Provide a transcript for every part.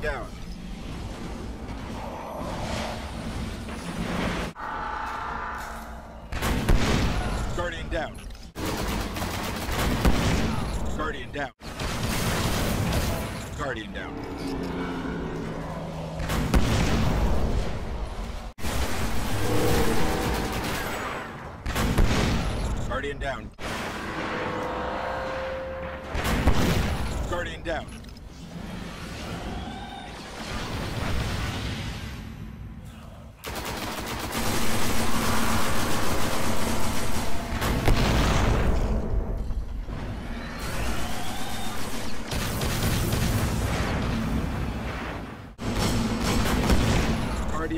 Guardian down. Guardian down. Guardian down. Guardian down. Guardian down. Guardian down.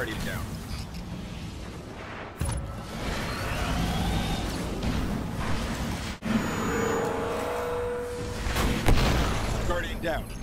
Guardian down. Guardian down.